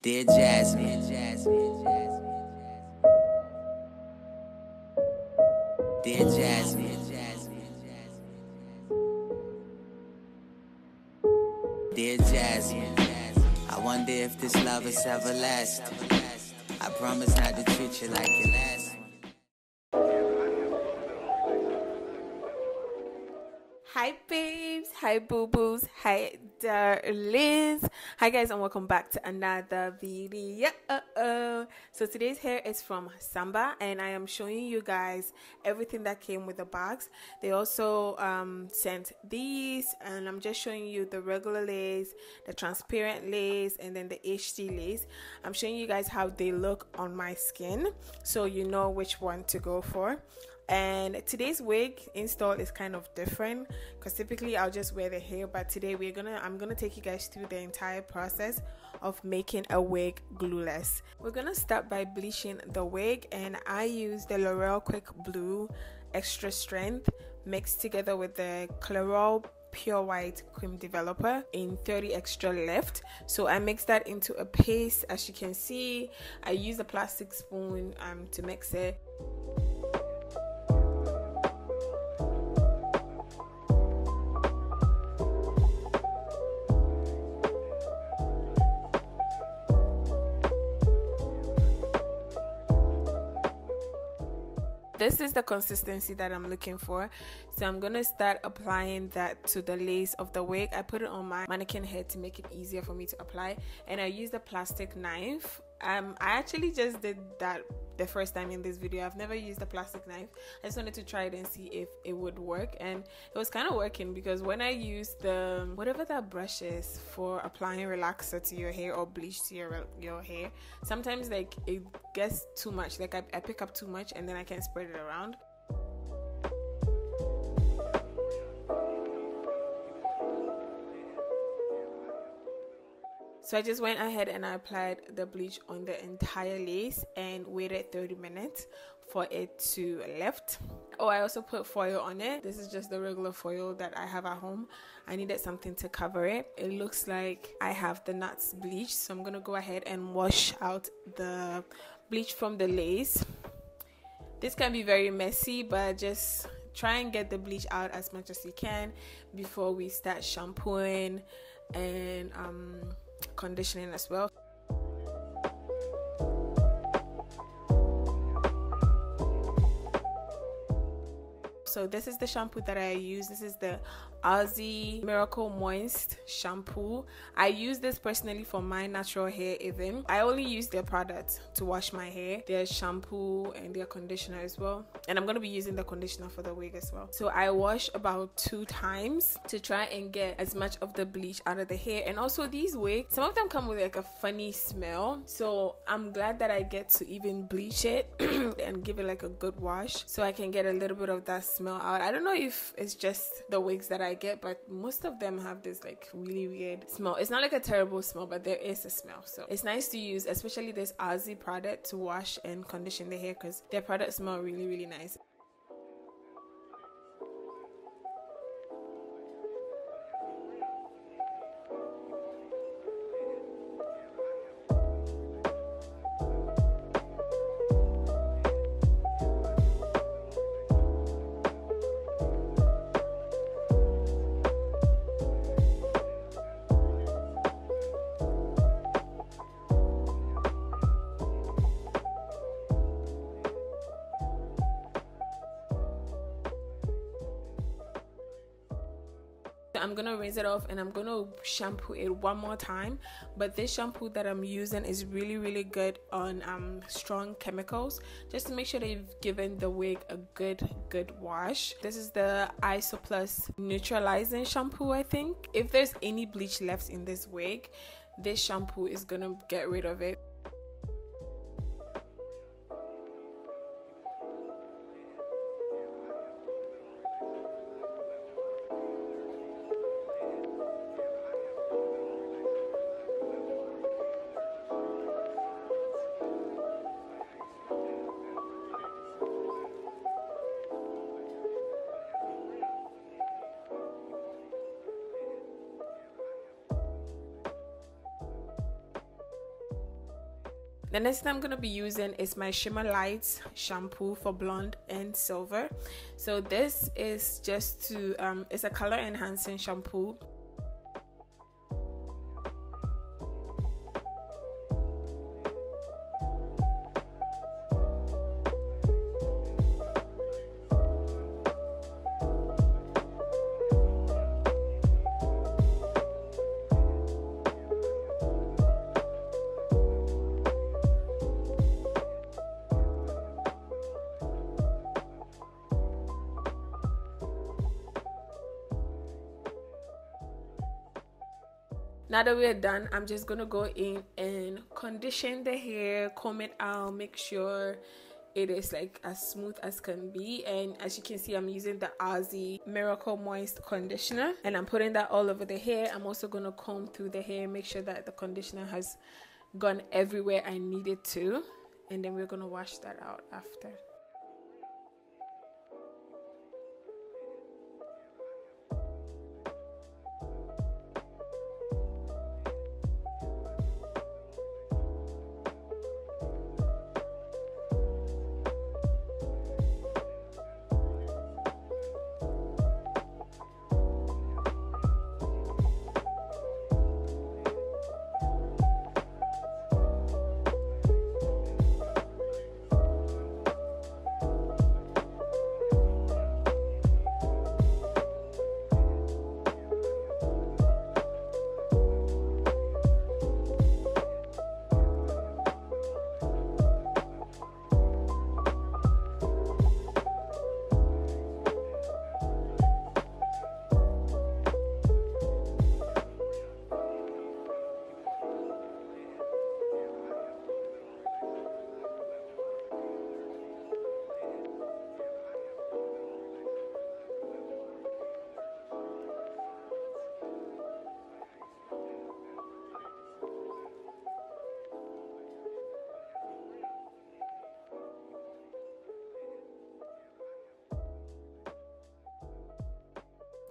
Dear Jasmine, Dear Jasmine, Dear Jasmine, I wonder if this love is everlasting. I promise not to treat you like your last Hi babes, hi boo boos, hi darlings. Hi guys and welcome back to another video. So today's hair is from Sunber and I am showing you guys everything that came with the box. They also um, sent these and I'm just showing you the regular lace, the transparent lace and then the HD lace. I'm showing you guys how they look on my skin so you know which one to go for and today's wig install is kind of different because typically I'll just wear the hair but today we're gonna I'm gonna take you guys through the entire process of making a wig glueless. We're gonna start by bleaching the wig and I use the L'Oreal Quick Blue extra strength mixed together with the Clairol pure white cream developer in 30 extra lift so i mix that into a paste as you can see. I use a plastic spoon um, to mix it this is the consistency that I'm looking for. So I'm gonna start applying that to the lace of the wig. I put it on my mannequin head to make it easier for me to apply. And I use the plastic knife um I actually just did that the first time in this video. I've never used a plastic knife. I just wanted to try it and see if it would work. And it was kind of working because when I used the whatever that brush is for applying relaxer to your hair or bleach to your your hair sometimes like it gets too much. Like I, I pick up too much and then I can't spread it around So I just went ahead and I applied the bleach on the entire lace and waited 30 minutes for it to lift. Oh, I also put foil on it. This is just the regular foil that I have at home. I needed something to cover it. It looks like I have the knots bleach, so I'm gonna go ahead and wash out the bleach from the lace. This can be very messy, but just try and get the bleach out as much as you can before we start shampooing and um conditioning as well. So this is the shampoo that I use. This is the Aussie Miracle Moist shampoo. I use this personally for my natural hair even. I only use their product to wash my hair. Their shampoo and their conditioner as well. And I'm going to be using the conditioner for the wig as well. So I wash about two times to try and get as much of the bleach out of the hair. And also these wigs, some of them come with like a funny smell. So I'm glad that I get to even bleach it and give it like a good wash so I can get a little bit of that smell out. I don't know if it's just the wigs that I get, but most of them have this like really weird smell. It's not like a terrible smell, but there is a smell. So it's nice to use, especially this Aussie product to wash and condition the hair because their products smell really, really nice. I'm gonna rinse it off and I'm gonna shampoo it one more time. But this shampoo that I'm using is really really good on um, strong chemicals. Just to make sure that you've given the wig a good good wash. This is the Isoplus neutralizing shampoo I think. If there's any bleach left in this wig this shampoo is gonna get rid of it The next thing I'm gonna be using is my Shimmer Lights shampoo for blonde and silver. So this is just to um, it's a color enhancing shampoo now that we're done i'm just gonna go in and condition the hair comb it out make sure it is like as smooth as can be. And as you can see i'm using the Aussie miracle moist conditioner. And i'm putting that all over the hair. I'm also to comb through the hair make sure that the conditioner has gone everywhere i need it to. And then we're to wash that out after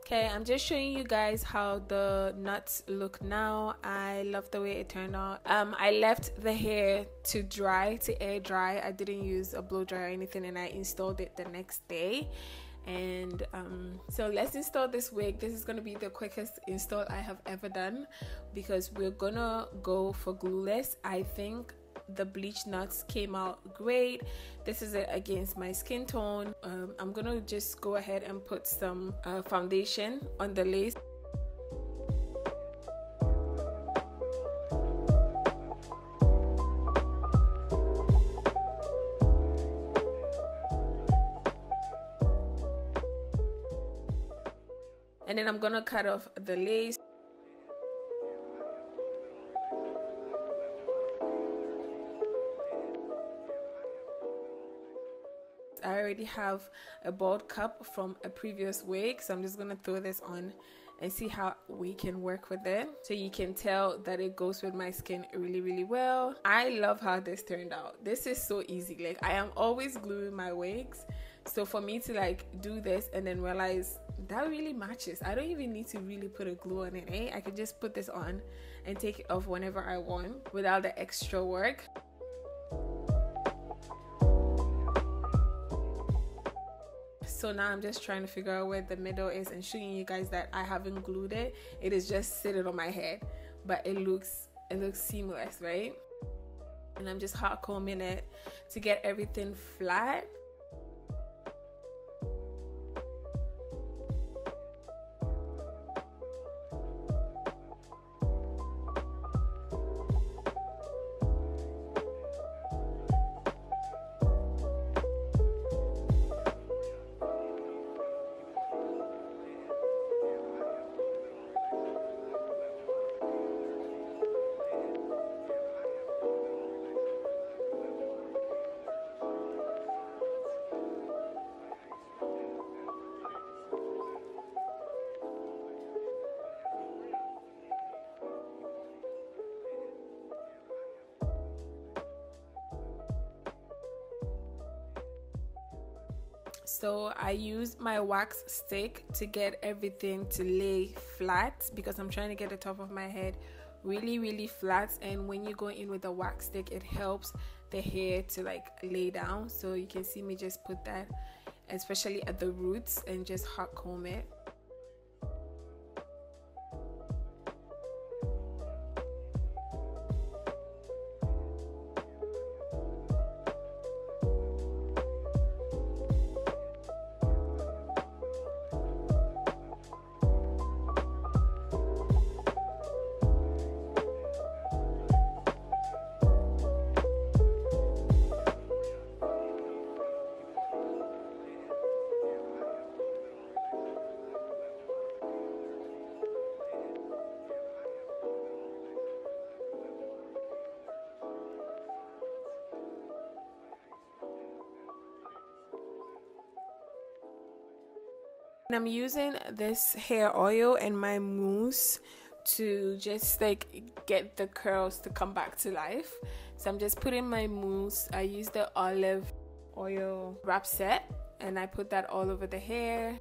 okay i'm just showing you guys how the knots look now. I love the way it turned out. Um i left the hair to dry to air dry. I didn't use a blow dryer or anything and i installed it the next day. And um, so let's install this wig. This is going to be the quickest install i have ever done because we're gonna go for glueless. I think the bleach knots came out great. This is it against my skin tone. Um, i'm gonna just go ahead and put some uh, foundation on the lace. And then I'm gonna cut off the lace already have a bald cap from a previous wig so I'm just gonna throw this on and see how we can work with it. So you can tell that it goes with my skin really really well. I love how this turned out. This is so easy. Like I am always gluing my wigs. So for me to like do this and then realize that really matches. I don't even need to really put a glue on it eh? I can just put this on and take it off whenever I want without the extra work so now i'm just trying to figure out where the middle is and showing you guys that i haven't glued it. It is just sitting on my head but it looks it looks seamless right? And i'm just hot combing it to get everything flat so I use my wax stick to get everything to lay flat because I'm trying to get the top of my head really really flat. And when you go in with a wax stick it helps the hair to like lay down. So you can see me just put that especially at the roots and just hot comb it And I'm using this hair oil and my mousse to just like get the curls to come back to life. So I'm just putting my mousse. I use the olive oil wrap set and I put that all over the hair.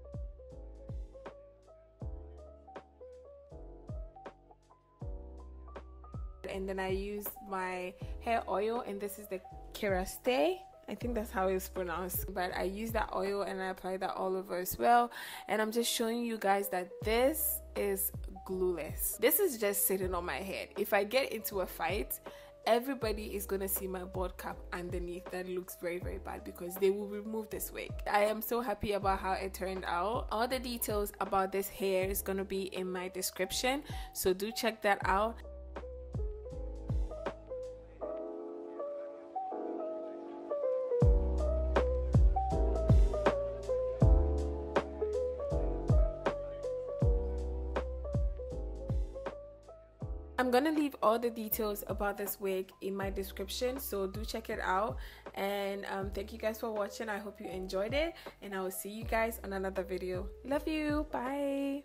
And then I use my hair oil and this is the Kerastase I think that's how it's pronounced. But I use that oil and I apply that all over as well. And I'm just showing you guys that this is glueless. This is just sitting on my head. If I get into a fight, everybody is gonna see my bald cap underneath that looks very very bad because they will remove this wig i am so happy about how it turned out all the details about this hair is gonna be in my description so do check that out I'm gonna leave all the details about this wig in my description so do check it out. And um, thank you guys for watching. I hope you enjoyed it and I will see you guys on another video. Love you. Bye